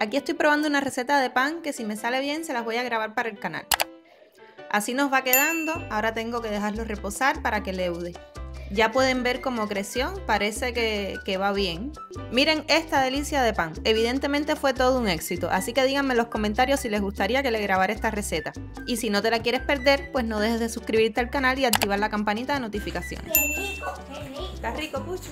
Aquí estoy probando una receta de pan que si me sale bien se las voy a grabar para el canal. Así nos va quedando, ahora tengo que dejarlo reposar para que leude. Ya pueden ver cómo creció, parece que, va bien. Miren esta delicia de pan, evidentemente fue todo un éxito, así que díganme en los comentarios si les gustaría que le grabara esta receta. Y si no te la quieres perder, pues no dejes de suscribirte al canal y activar la campanita de notificaciones. Qué rico, qué rico. ¿Está rico, Pucho?